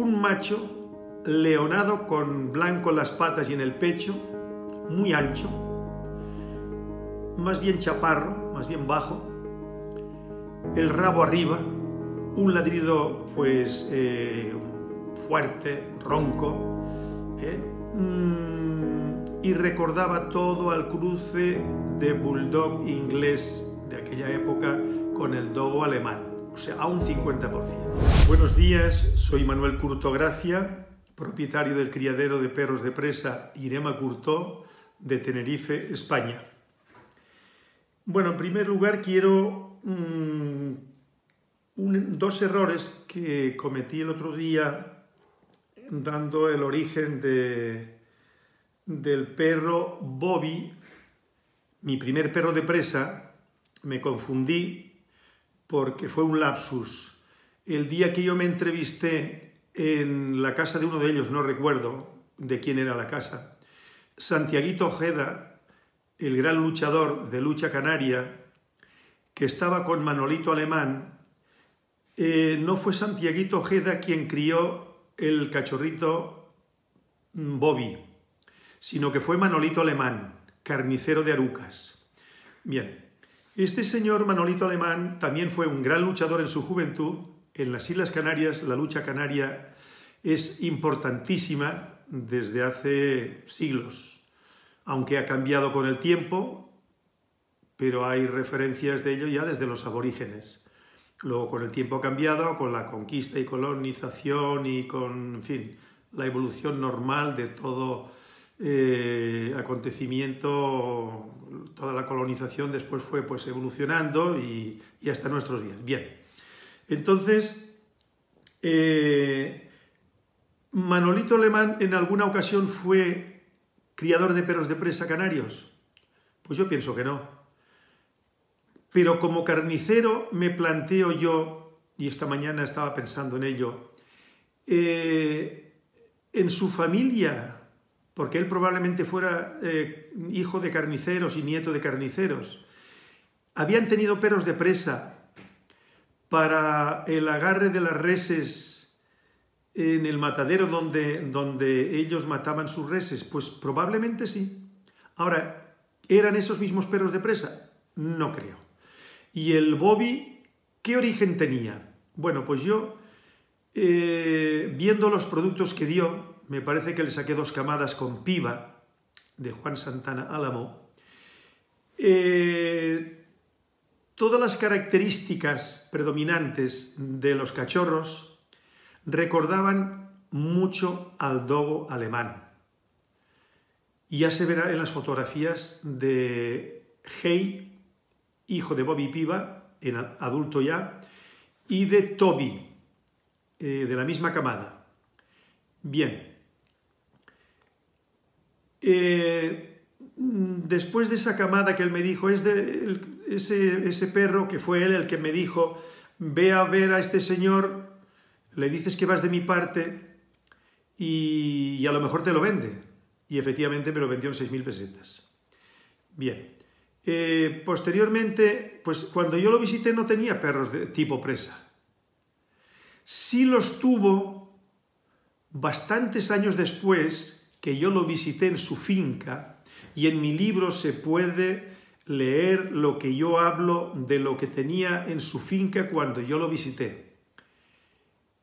un macho leonado con blanco en las patas y en el pecho, muy ancho, más bien chaparro, más bien bajo, el rabo arriba, un ladrido pues eh, fuerte, ronco, ¿eh? mm, y recordaba todo al cruce de bulldog inglés de aquella época con el dogo alemán, o sea, a un 50%. Buenos días, soy Manuel Curto Gracia, propietario del criadero de perros de presa Irema Curto de Tenerife, España. Bueno, en primer lugar quiero un, dos errores que cometí el otro día dando el origen de, del perro Bobby, mi primer perro de presa, me confundí porque fue un lapsus. El día que yo me entrevisté en la casa de uno de ellos, no recuerdo de quién era la casa, Santiaguito Ojeda, el gran luchador de lucha canaria, que estaba con Manolito Alemán, eh, no fue Santiaguito Ojeda quien crió el cachorrito Bobby, sino que fue Manolito Alemán, carnicero de Arucas. Bien, este señor Manolito Alemán también fue un gran luchador en su juventud. En las Islas Canarias la lucha canaria es importantísima desde hace siglos, aunque ha cambiado con el tiempo, pero hay referencias de ello ya desde los aborígenes. Luego con el tiempo ha cambiado, con la conquista y colonización y con, en fin, la evolución normal de todo eh, acontecimiento, toda la colonización después fue pues evolucionando y, hasta nuestros días. Bien, entonces, eh, Manolito Alemán en alguna ocasión fue criador de perros de presa canarios. Pues yo pienso que no. Pero como carnicero me planteo yo, y esta mañana estaba pensando en ello, eh, en su familia, porque él probablemente fuera eh, hijo de carniceros y nieto de carniceros, habían tenido perros de presa para el agarre de las reses en el matadero donde, donde ellos mataban sus reses, pues probablemente sí. Ahora, ¿eran esos mismos perros de presa? No creo. ¿Y el Bobby qué origen tenía? Bueno, pues yo, eh, viendo los productos que dio, me parece que le saqué dos camadas con piba de Juan Santana Álamo. Eh, todas las características predominantes de los cachorros recordaban mucho al dogo alemán. Y ya se verá en las fotografías de Hey hijo de Bobby Piva, en adulto ya, y de Toby, eh, de la misma camada. Bien. Eh, después de esa camada que él me dijo, es de ese, ese perro que fue él el que me dijo, ve a ver a este señor, le dices que vas de mi parte y, a lo mejor te lo vende. Y efectivamente me lo vendió en 6.000 pesetas. Bien. Eh, posteriormente, pues cuando yo lo visité no tenía perros de tipo presa. Sí los tuvo bastantes años después que yo lo visité en su finca y en mi libro se puede leer lo que yo hablo de lo que tenía en su finca cuando yo lo visité.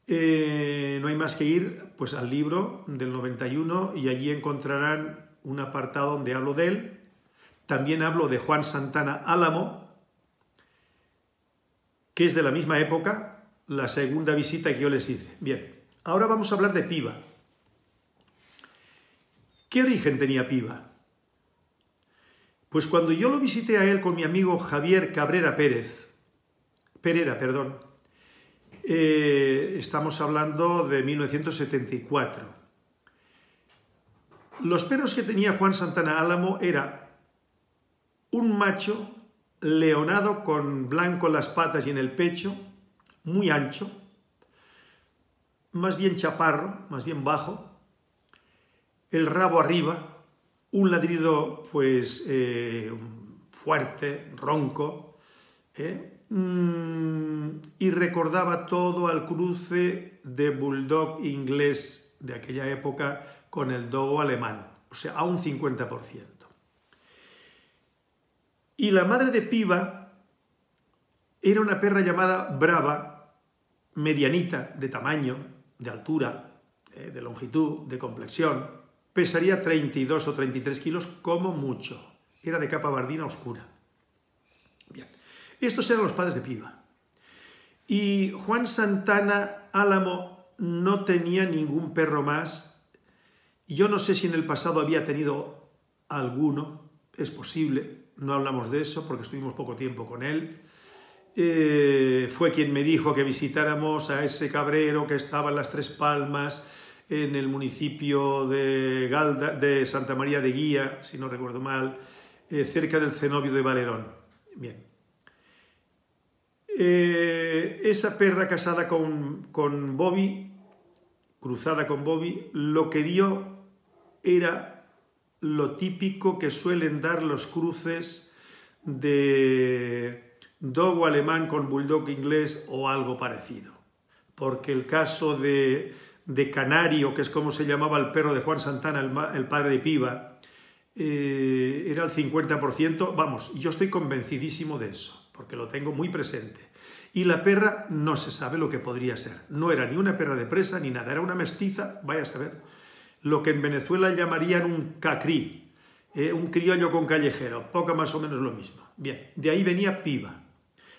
Eh, no hay más que ir pues, al libro del 91 y allí encontrarán un apartado donde hablo de él también hablo de Juan Santana Álamo, que es de la misma época, la segunda visita que yo les hice. Bien, ahora vamos a hablar de Piva. ¿Qué origen tenía Piva? Pues cuando yo lo visité a él con mi amigo Javier Cabrera Pérez, Perera, perdón, eh, estamos hablando de 1974. Los perros que tenía Juan Santana Álamo era un macho leonado con blanco en las patas y en el pecho, muy ancho, más bien chaparro, más bien bajo, el rabo arriba, un ladrido pues eh, fuerte, ronco, ¿eh? mm, y recordaba todo al cruce de bulldog inglés de aquella época con el dogo alemán, o sea, a un 50%. Y la madre de Piva era una perra llamada Brava, medianita, de tamaño, de altura, eh, de longitud, de complexión. Pesaría 32 o 33 kilos como mucho. Era de capa bardina oscura. Bien, estos eran los padres de Piva. Y Juan Santana Álamo no tenía ningún perro más. Yo no sé si en el pasado había tenido alguno, es posible, no hablamos de eso porque estuvimos poco tiempo con él. Eh, fue quien me dijo que visitáramos a ese cabrero que estaba en las Tres Palmas, en el municipio de, Galda, de Santa María de Guía, si no recuerdo mal, eh, cerca del cenobio de Valerón. Bien. Eh, esa perra casada con, con Bobby, cruzada con Bobby, lo que dio era lo típico que suelen dar los cruces de dogo alemán con bulldog inglés o algo parecido. Porque el caso de, Canario, que es como se llamaba el perro de Juan Santana, el, padre de Piva, eh, era el 50%, vamos, yo estoy convencidísimo de eso, porque lo tengo muy presente. Y la perra no se sabe lo que podría ser. No era ni una perra de presa ni nada, era una mestiza, vaya a saber lo que en Venezuela llamarían un cacrí, eh, un criollo con callejero, poco más o menos lo mismo. Bien, de ahí venía Piva.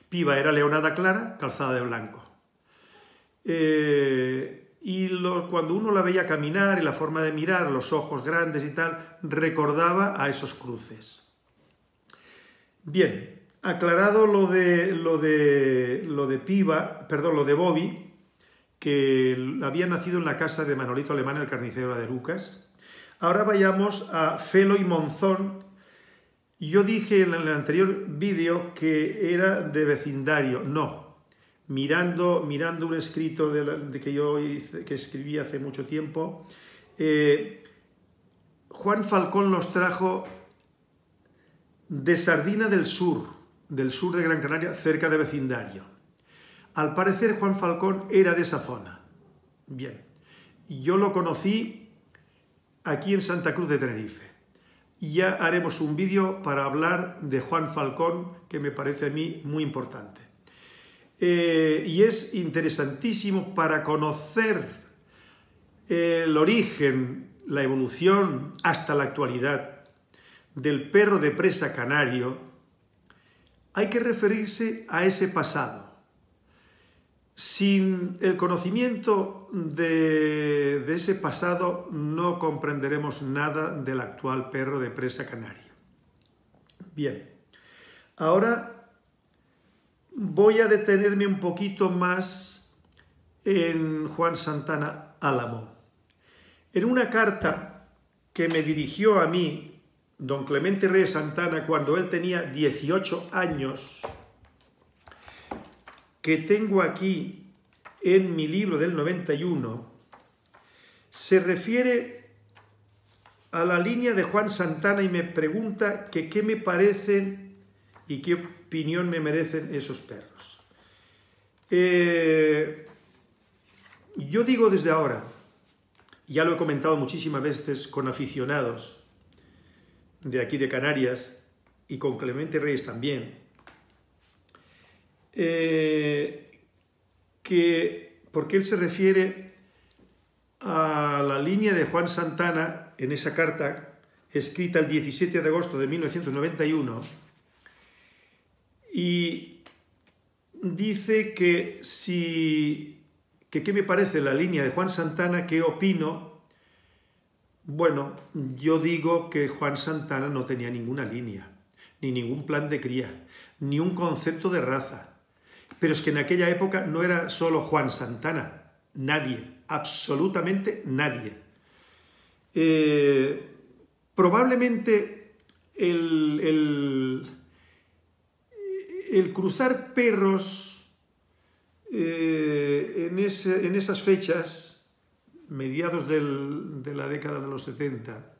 Piva era leonada clara, calzada de blanco. Eh, y cuando uno la veía caminar y la forma de mirar, los ojos grandes y tal, recordaba a esos cruces. Bien, aclarado lo de, lo de, lo de Piva, perdón, lo de Bobby, que había nacido en la casa de Manolito Alemán, el carnicero de Lucas. Ahora vayamos a Felo y Monzón. Yo dije en el anterior vídeo que era de vecindario. No. Mirando, mirando un escrito de, que yo que escribí hace mucho tiempo, eh, Juan Falcón los trajo de Sardina del Sur, del sur de Gran Canaria, cerca de vecindario. Al parecer Juan Falcón era de esa zona. Bien, yo lo conocí aquí en Santa Cruz de Tenerife. Ya haremos un vídeo para hablar de Juan Falcón que me parece a mí muy importante. Eh, y es interesantísimo para conocer el origen, la evolución hasta la actualidad del perro de presa canario, hay que referirse a ese pasado sin el conocimiento de, ese pasado no comprenderemos nada del actual perro de presa canaria. Bien, ahora voy a detenerme un poquito más en Juan Santana Álamo. En una carta que me dirigió a mí don Clemente Reyes Santana cuando él tenía 18 años, que tengo aquí en mi libro del 91 se refiere a la línea de Juan Santana y me pregunta que qué me parecen y qué opinión me merecen esos perros. Eh, yo digo desde ahora, ya lo he comentado muchísimas veces con aficionados de aquí de Canarias y con Clemente Reyes también, eh, que, porque él se refiere a la línea de Juan Santana en esa carta escrita el 17 de agosto de 1991 y dice que si que qué me parece la línea de Juan Santana, qué opino. Bueno, yo digo que Juan Santana no tenía ninguna línea, ni ningún plan de cría, ni un concepto de raza. Pero es que en aquella época no era solo Juan Santana, nadie, absolutamente nadie. Eh, probablemente el, el, cruzar perros eh, en, en, esas fechas, mediados de la década de los 70,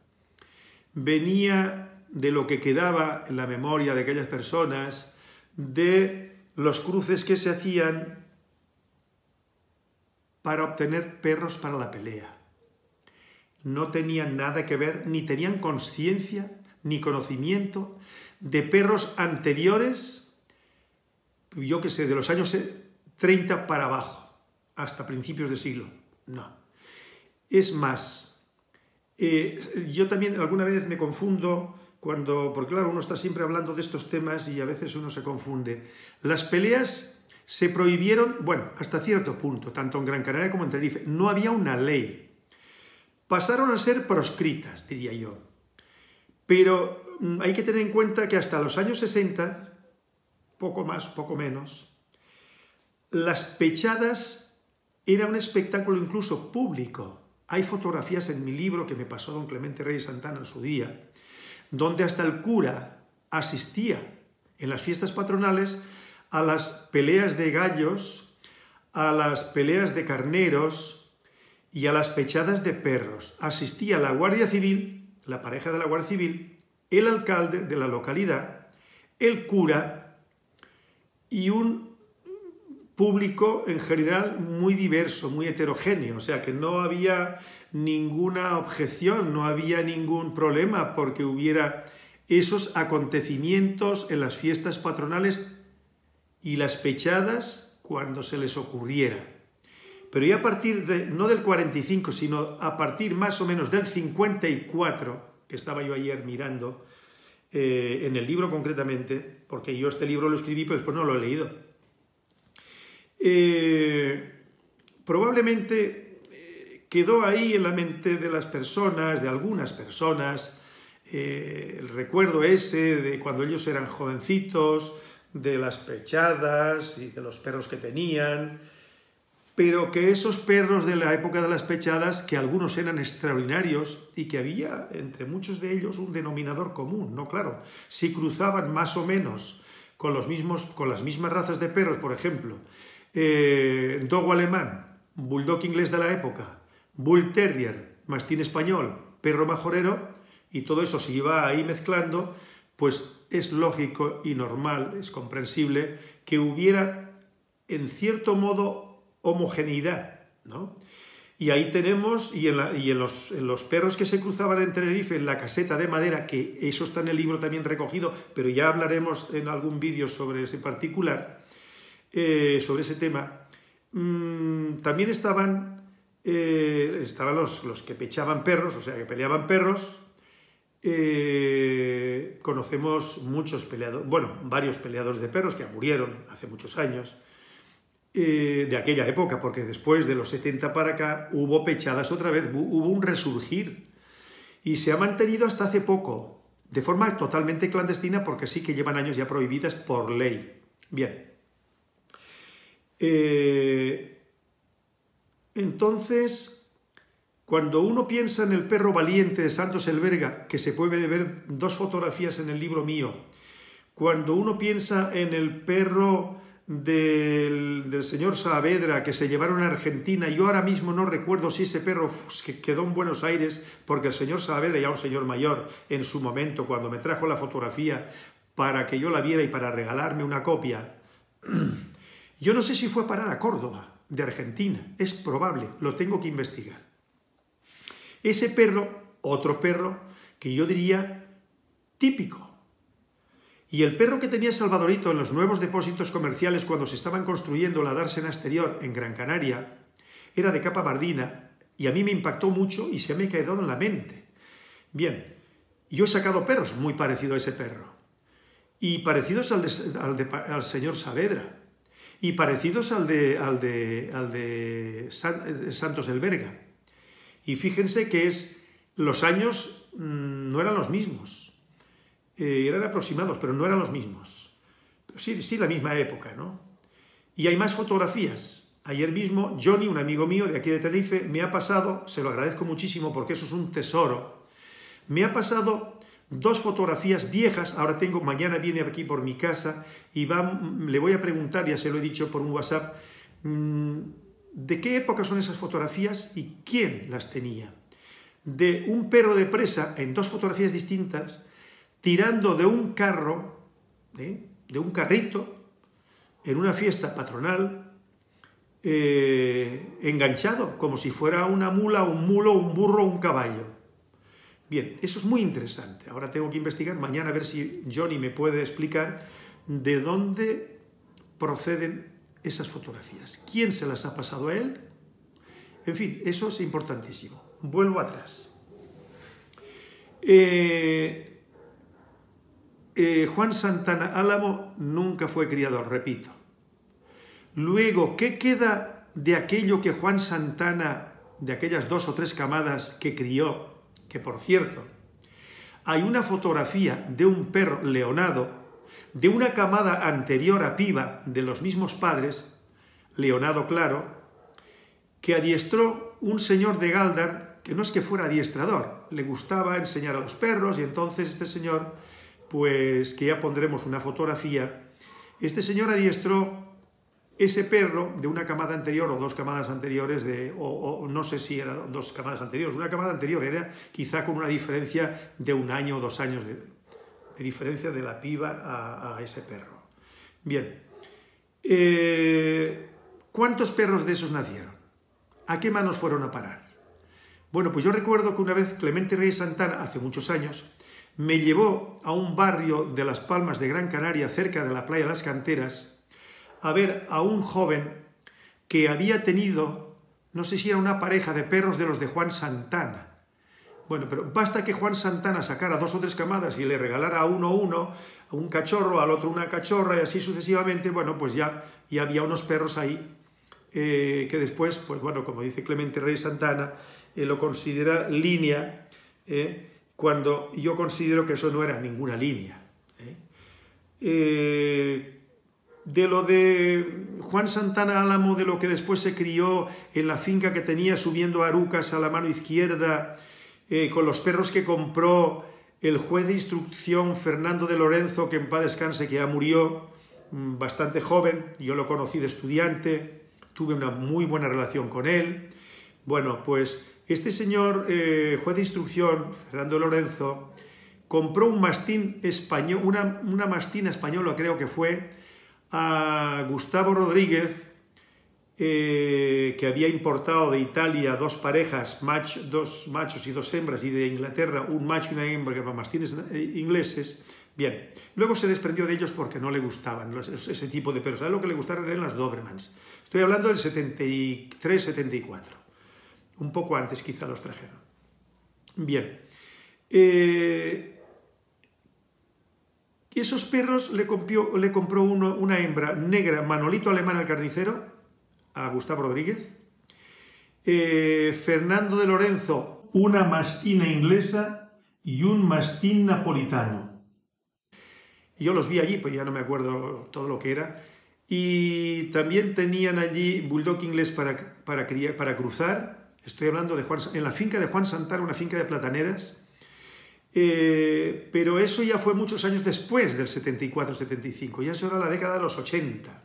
venía de lo que quedaba en la memoria de aquellas personas, de los cruces que se hacían para obtener perros para la pelea. No tenían nada que ver, ni tenían conciencia, ni conocimiento de perros anteriores, yo que sé, de los años 30 para abajo, hasta principios de siglo. No. Es más, eh, yo también alguna vez me confundo cuando, porque claro, uno está siempre hablando de estos temas y a veces uno se confunde. Las peleas se prohibieron, bueno, hasta cierto punto, tanto en Gran Canaria como en Tenerife. No había una ley. Pasaron a ser proscritas, diría yo. Pero mm, hay que tener en cuenta que hasta los años 60, poco más, poco menos, las pechadas era un espectáculo incluso público. Hay fotografías en mi libro que me pasó don Clemente Reyes Santana en su día, donde hasta el cura asistía en las fiestas patronales a las peleas de gallos, a las peleas de carneros y a las pechadas de perros. Asistía la Guardia Civil, la pareja de la Guardia Civil, el alcalde de la localidad, el cura y un público en general muy diverso, muy heterogéneo, o sea que no había ninguna objeción, no había ningún problema porque hubiera esos acontecimientos en las fiestas patronales y las pechadas cuando se les ocurriera. Pero ya a partir de, no del 45, sino a partir más o menos del 54, que estaba yo ayer mirando, eh, en el libro concretamente, porque yo este libro lo escribí, pero después no lo he leído. Eh, probablemente quedó ahí en la mente de las personas, de algunas personas, eh, el recuerdo ese de cuando ellos eran jovencitos, de las pechadas y de los perros que tenían, pero que esos perros de la época de las pechadas, que algunos eran extraordinarios y que había entre muchos de ellos un denominador común, ¿no? Claro, si cruzaban más o menos con, los mismos, con las mismas razas de perros, por ejemplo, eh, dogo alemán, bulldog inglés de la época, Bull Terrier, mastín español, perro majorero, y todo eso se iba ahí mezclando, pues es lógico y normal, es comprensible que hubiera en cierto modo homogeneidad, ¿no? Y ahí tenemos, y, en, los, perros que se cruzaban en Tenerife, en la caseta de madera, que eso está en el libro también recogido, pero ya hablaremos en algún vídeo sobre ese particular, eh, sobre ese tema, mm, también estaban eh, estaban los, los, que pechaban perros, o sea, que peleaban perros. Eh, conocemos muchos peleadores, bueno, varios peleadores de perros que murieron hace muchos años, eh, de aquella época, porque después de los 70 para acá hubo pechadas otra vez, hubo un resurgir. Y se ha mantenido hasta hace poco, de forma totalmente clandestina, porque sí que llevan años ya prohibidas por ley. Bien. Entonces, cuando uno piensa en el perro valiente de Santos Elberga, que se puede ver dos fotografías en el libro mío, cuando uno piensa en el perro del, señor Saavedra que se llevaron a Argentina, yo ahora mismo no recuerdo si ese perro quedó en Buenos Aires, porque el señor Saavedra, ya un señor mayor, en su momento, cuando me trajo la fotografía para que yo la viera y para regalarme una copia, yo no sé si fue a parar a Córdoba, de Argentina. Es probable, lo tengo que investigar. Ese perro, otro perro, que yo diría típico. Y el perro que tenía Salvadorito en los nuevos depósitos comerciales cuando se estaban construyendo la dársena exterior en Gran Canaria, era de capa bardina y a mí me impactó mucho y se me ha quedado en la mente. Bien, yo he sacado perros muy parecidos a ese perro y parecidos al, al señor Saavedra y parecidos al de, al de, al de eh, Santos del Verga. Y fíjense que es, los años mm, no eran los mismos, eh, eran aproximados, pero no eran los mismos. Pero sí, sí, la misma época, ¿no? Y hay más fotografías. Ayer mismo Johnny, un amigo mío de aquí de Tenerife, me ha pasado, se lo agradezco muchísimo porque eso es un tesoro, me ha pasado dos fotografías viejas, ahora tengo, mañana viene aquí por mi casa y va, le voy a preguntar, ya se lo he dicho por un WhatsApp, mm, ¿de qué época son esas fotografías y quién las tenía? De un perro de presa en dos fotografías distintas, tirando de un carro, ¿eh? de un carrito, en una fiesta patronal, eh, enganchado, como si fuera una mula, un mulo, un burro, un caballo. Bien, eso es muy interesante. Ahora tengo que investigar mañana a ver si Johnny me puede explicar de dónde proceden esas fotografías. ¿Quién se las ha pasado a él? En fin, eso es importantísimo. Vuelvo atrás. Eh, eh, Juan Santana Álamo nunca fue criador, repito. Luego, ¿qué queda de aquello que Juan Santana, de aquellas dos o tres camadas que crió? Que por cierto, hay una fotografía de un perro leonado, de una camada anterior a Piva, de los mismos padres, leonado claro, que adiestró un señor de Galdar, que no es que fuera adiestrador, le gustaba enseñar a los perros y entonces este señor, pues que ya pondremos una fotografía, este señor adiestró ese perro de una camada anterior o dos camadas anteriores, de, o, no sé si eran dos camadas anteriores, una camada anterior era quizá con una diferencia de un año o dos años de, diferencia de la piba a, ese perro. Bien, eh, ¿cuántos perros de esos nacieron? ¿A qué manos fueron a parar? Bueno, pues yo recuerdo que una vez Clemente Reyes Santana, hace muchos años, me llevó a un barrio de Las Palmas de Gran Canaria, cerca de la playa las Canteras, a ver a un joven que había tenido, no sé si era una pareja de perros de los de Juan Santana. Bueno, pero basta que Juan Santana sacara dos o tres camadas y le regalara a uno uno, a un cachorro, al otro una cachorra y así sucesivamente, bueno, pues ya, ya había unos perros ahí eh, que después, pues bueno, como dice Clemente Rey Santana, eh, lo considera línea, eh, cuando yo considero que eso no era ninguna línea de lo de Juan Santana Álamo, de lo que después se crió en la finca que tenía subiendo arucas a la mano izquierda, eh, con los perros que compró el juez de instrucción Fernando de Lorenzo, que en paz descanse, que ya murió mm, bastante joven, yo lo conocí de estudiante, tuve una muy buena relación con él. Bueno, pues este señor eh, juez de instrucción, Fernando Lorenzo, compró un mastín español, una, una mastina española creo que fue, a Gustavo Rodríguez, eh, que había importado de Italia dos parejas, dos machos y dos hembras, y de Inglaterra un macho y una hembra, que eran mastines eh, ingleses. Bien, luego se desprendió de ellos porque no le gustaban ese tipo de perros. A lo que le gustaron eran las Dobermans. Estoy hablando del 73-74. Un poco antes quizá los trajeron. Bien. Eh, esos perros le, le compró uno, una hembra negra, Manolito Alemán al carnicero, a Gustavo Rodríguez. Eh, Fernando de Lorenzo, una mastina inglesa y un mastín napolitano. Y yo los vi allí, pues ya no me acuerdo todo lo que era. Y también tenían allí bulldog inglés para, para, para cruzar. Estoy hablando de Juan, en la finca de Juan Santana, una finca de plataneras eh, pero eso ya fue muchos años después del 74-75, ya eso era la década de los 80.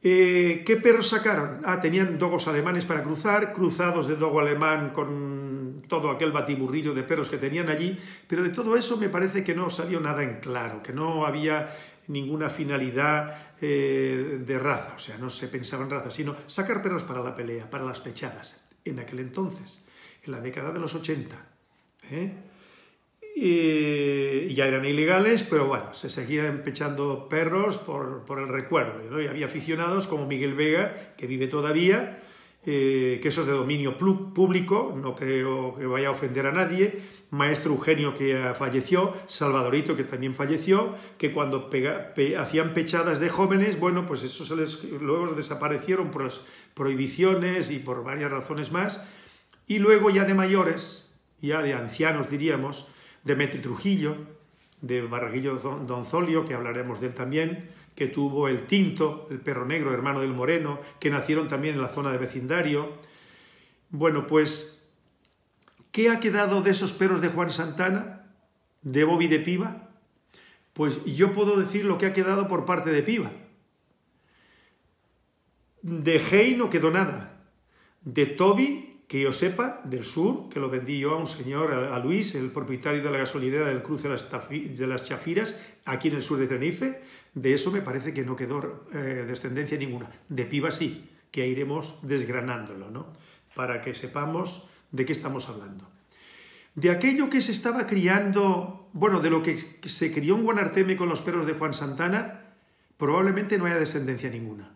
Eh, ¿Qué perros sacaron? Ah, tenían dogos alemanes para cruzar, cruzados de dogo alemán con todo aquel batiburrillo de perros que tenían allí, pero de todo eso me parece que no salió nada en claro, que no había ninguna finalidad eh, de raza, o sea, no se pensaba en raza, sino sacar perros para la pelea, para las pechadas, en aquel entonces, en la década de los 80. ¿eh? y ya eran ilegales, pero bueno, se seguían empechando perros por, por el recuerdo. Y había aficionados como Miguel Vega, que vive todavía, eh, que eso es de dominio público, no creo que vaya a ofender a nadie, Maestro Eugenio que falleció, Salvadorito que también falleció, que cuando hacían pechadas de jóvenes, bueno, pues eso les, luego desaparecieron por las prohibiciones y por varias razones más, y luego ya de mayores, ya de ancianos diríamos, Demetri Trujillo, de Barraguillo Donzolio, que hablaremos de él también, que tuvo el Tinto, el perro negro, hermano del Moreno, que nacieron también en la zona de vecindario. Bueno, pues, ¿qué ha quedado de esos perros de Juan Santana? ¿De Bobby de Piva? Pues yo puedo decir lo que ha quedado por parte de Piva. De Hey no quedó nada. De Toby que yo sepa, del sur, que lo vendí yo a un señor, a Luis, el propietario de la gasolinera del cruce de las Chafiras, aquí en el sur de Tenerife, de eso me parece que no quedó eh, descendencia ninguna. De Piva sí, que iremos desgranándolo, ¿no? Para que sepamos de qué estamos hablando. De aquello que se estaba criando, bueno, de lo que se crió en Guanarteme con los perros de Juan Santana, probablemente no haya descendencia ninguna.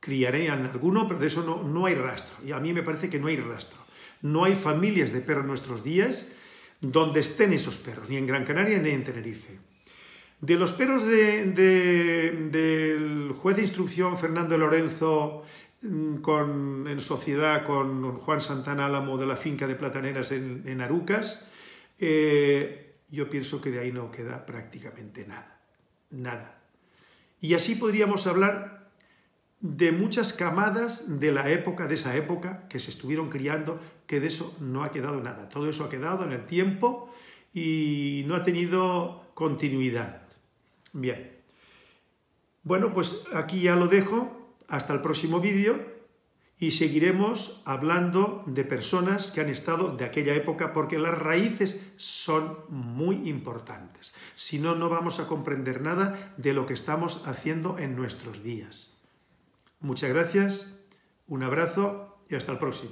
Criarían alguno, pero de eso no, hay rastro. Y a mí me parece que no hay rastro. No hay familias de perros en nuestros días donde estén esos perros, ni en Gran Canaria ni en Tenerife. De los perros del juez de instrucción Fernando Lorenzo con, en sociedad con Juan Santana Álamo de la finca de Plataneras en, Arucas, eh, yo pienso que de ahí no queda prácticamente nada. Nada. Y así podríamos hablar de muchas camadas de la época, de esa época, que se estuvieron criando, que de eso no ha quedado nada. Todo eso ha quedado en el tiempo y no ha tenido continuidad. Bien. Bueno, pues aquí ya lo dejo. Hasta el próximo vídeo y seguiremos hablando de personas que han estado de aquella época porque las raíces son muy importantes. Si no, no vamos a comprender nada de lo que estamos haciendo en nuestros días. Muchas gracias, un abrazo y hasta el próximo.